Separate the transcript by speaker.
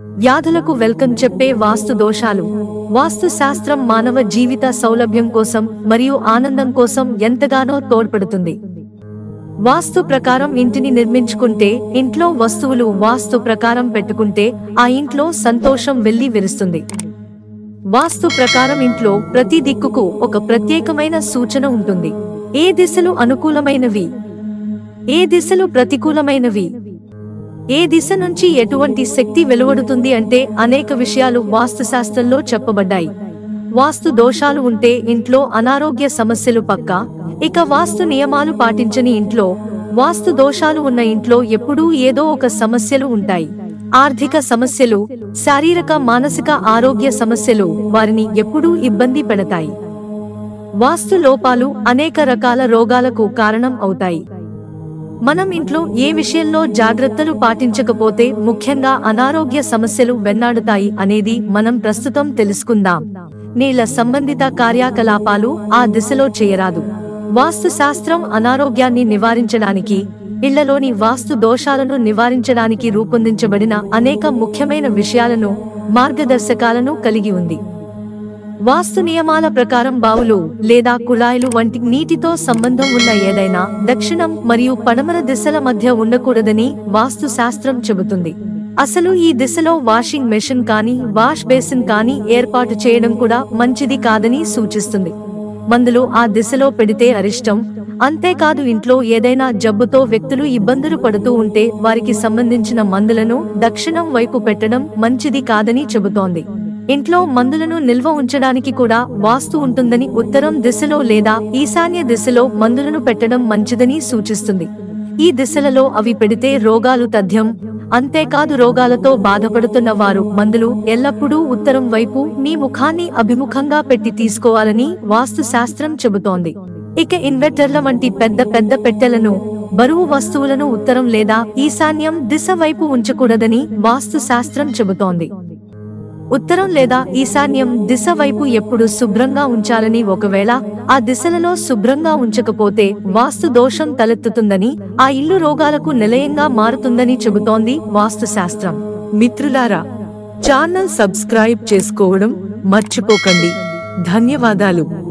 Speaker 1: వ్యాధులకు వెల్కమ్ చెప్పే వాస్తు దోషాలు. వాస్తు శాస్త్రం మానవ జీవిత సౌలభ్యం కోసం మరియు ఆనందం కోసం ఎంతగానో తోడ్పడుతుంది. వాస్తు ప్రకారం ఇంటిని నిర్మించుకుంటే ఇంట్లో వస్తువులు వాస్తు ప్రకారం పెట్టుకుంటే ఆ ఇంట్లో సంతోషం వెళ్ళి విరుస్తుంది. వాస్తు ప్రకారం ఇంట్లో ప్రతి దిక్కుకు ఒక ప్రత్యేకమైన సూచన ఉంటుంది. ఏ దిశలు అనుకూలమైనవి? ఏ దిశలు ప్రతికూలమైనవి? ఏ దిశ నుంచి ఎటువంటి శక్తి వెలువడుతుంది అంటే అనేక విషయాలు వాస్తుశాస్త్రంలో చెప్పబడ్డాయి. వాస్తు దోషాలు ఉంటే ఇంట్లో అనారోగ్య సమస్యలు పక్కా. ఇక వాస్తు నియమాలు పాటించని ఇంట్లో వాస్తు దోషాలు ఉన్న ఇంట్లో ఎప్పుడూ ఏదో ఒక సమస్యలు ఉంటాయి. ఆర్థిక సమస్యలు శారీరక మానసిక ఆరోగ్య సమస్యలు వారిని ఎప్పుడూ ఇబ్బంది పెడతాయి. వాస్తు లోపాలు అనేక రకాల రోగాలకు కారణం అవుతాయి. మనం ఇంట్లో ఏ విషయంలో జాగ్రత్తలు పాటించకపోతే ముఖ్యంగా అనారోగ్య సమస్యలు వెన్నాడుతాయి అనేది మనం ప్రస్తుతం తెలుసుకుందాం. నీళ్ళ సంబంధిత కార్యకలాపాలు ఆ దిశలో చేయరాదు. వాస్తు శాస్త్రం అనారోగ్యాన్ని నివారించడానికి ఇళ్ళలోని వాస్తు దోషాలను నివారించడానికి రూపొందించబడిన అనేక ముఖ్యమైన విషయాలను మార్గదర్శకాలను కలిగి ఉంది. వాస్తు నియమాల ప్రకారం బావులు లేదా కుళాయిలు వంటి నీటితో సంబంధం ఉన్న ఏదైనా దక్షిణం మరియు పడమర దిశల మధ్య ఉండకూడదని వాస్తు శాస్త్రం చెబుతుంది. అసలు ఈ దిశలో వాషింగ్ మెషిన్ కానీ వాష్ బేసిన్ కానీ ఏర్పాటు చేయడం కూడా మంచిది కాదని సూచిస్తుంది. మందులు ఆ దిశలో పెడితే అరిష్టం. అంతేకాదు ఇంట్లో ఏదైనా జబ్బుతో వ్యక్తులు ఇబ్బందులు పడుతూ ఉంటే వారికి సంబంధించిన మందులను దక్షిణం వైపు పెట్టడం మంచిది కాదని చెబుతోంది. ఇంట్లో మందులను నిల్వ ఉంచడానికి కూడా వాస్తు ఉంటుందని ఉత్తరం దిశలో లేదా ఈశాన్య దిశలో మందులను పెట్టడం మంచిదని సూచిస్తుంది. ఈ దిశలలో అవి పెడితే రోగాలు తథ్యం అంతేకాదు రోగాలతో బాధపడుతున్న వారు మందులు ఎల్లప్పుడూ ఉత్తరం వైపు మీ ముఖాన్ని అభిముఖంగా పెట్టి తీసుకోవాలని వాస్తు శాస్త్రం చెబుతోంది. ఇక ఇన్వెర్టర్ల వంటి పెద్ద పెద్ద పెట్టెలను బరువు వస్తువులను ఉత్తరం లేదా ఈశాన్యం దిశ వైపు ఉంచకూడదని వాస్తు శాస్త్రం చెబుతోంది. ఉత్తరం లేదా ఈశాన్యం దిశ వైపు ఎప్పుడు శుభ్రంగా ఉంచాలని ఒకవేళ ఆ దిశలలో శుభ్రంగా ఉంచకపోతే వాస్తు దోషం తలెత్తుతుందని ఆ ఇల్లు రోగాలకు నిలయంగా మారుతుందని చెబుతోంది వాస్తు శాస్త్రం
Speaker 2: మిత్రులారా ఛానల్ సబ్స్క్రైబ్ చేసుకోవడం మర్చిపోకండి. ధన్యవాదాలు.